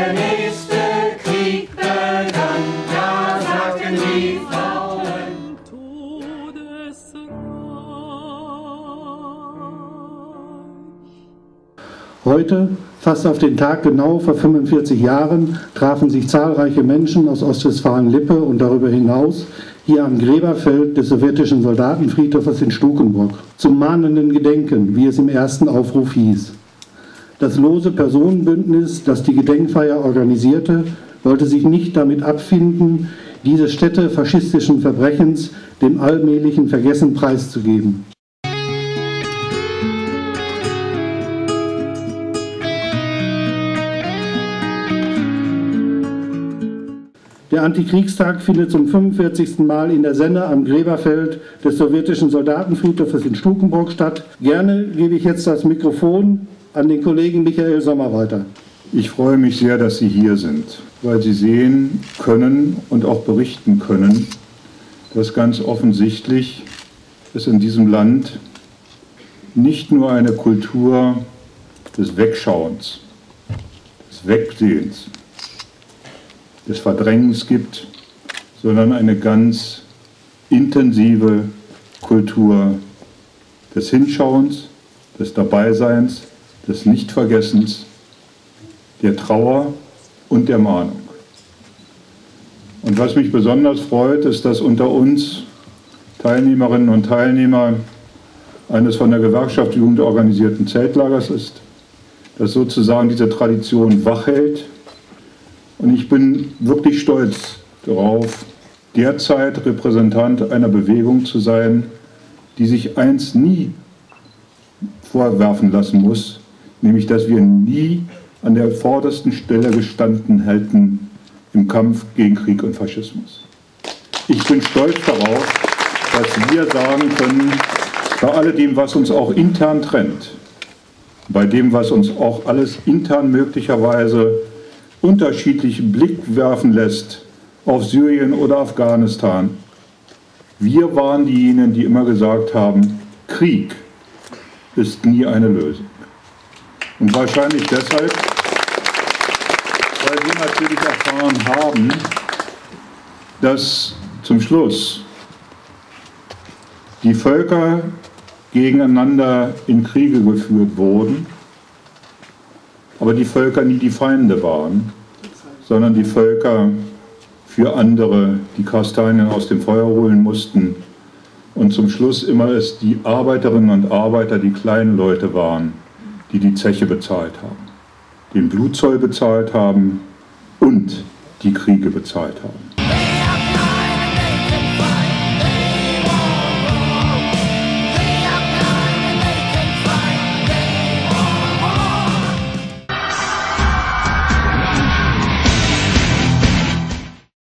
der nächste Krieg begann, da sagten die Frauen, Heute, fast auf den Tag genau vor 45 Jahren, trafen sich zahlreiche Menschen aus Ostwestfalen-Lippe und darüber hinaus hier am Gräberfeld des sowjetischen Soldatenfriedhofes in Stukenburg. Zum mahnenden Gedenken, wie es im ersten Aufruf hieß. Das lose Personenbündnis, das die Gedenkfeier organisierte, wollte sich nicht damit abfinden, diese Stätte faschistischen Verbrechens dem allmählichen Vergessen preiszugeben. Der Antikriegstag findet zum 45. Mal in der Senne am Gräberfeld des sowjetischen Soldatenfriedhofes in Stukenburg statt. Gerne gebe ich jetzt das Mikrofon an den Kollegen Michael Sommer weiter. Ich freue mich sehr, dass Sie hier sind, weil Sie sehen können und auch berichten können, dass ganz offensichtlich es in diesem Land nicht nur eine Kultur des Wegschauens, des Wegsehens, des Verdrängens gibt, sondern eine ganz intensive Kultur des Hinschauens, des Dabeiseins, des Nichtvergessens, der Trauer und der Mahnung. Und was mich besonders freut, ist, dass unter uns Teilnehmerinnen und Teilnehmer eines von der Gewerkschaft Jugend organisierten Zeltlagers ist, das sozusagen diese Tradition wachhält und ich bin wirklich stolz darauf, derzeit Repräsentant einer Bewegung zu sein, die sich eins nie vorwerfen lassen muss, nämlich dass wir nie an der vordersten Stelle gestanden hätten im Kampf gegen Krieg und Faschismus. Ich bin stolz darauf, dass wir sagen können, bei alledem, was uns auch intern trennt, bei dem, was uns auch alles intern möglicherweise unterschiedlichen Blick werfen lässt auf Syrien oder Afghanistan. Wir waren diejenigen, die immer gesagt haben, Krieg ist nie eine Lösung. Und wahrscheinlich deshalb, weil wir natürlich erfahren haben, dass zum Schluss die Völker gegeneinander in Kriege geführt wurden aber die Völker nie die Feinde waren, sondern die Völker für andere die Kastanien aus dem Feuer holen mussten und zum Schluss immer es die Arbeiterinnen und Arbeiter, die kleinen Leute waren, die die Zeche bezahlt haben, den Blutzoll bezahlt haben und die Kriege bezahlt haben.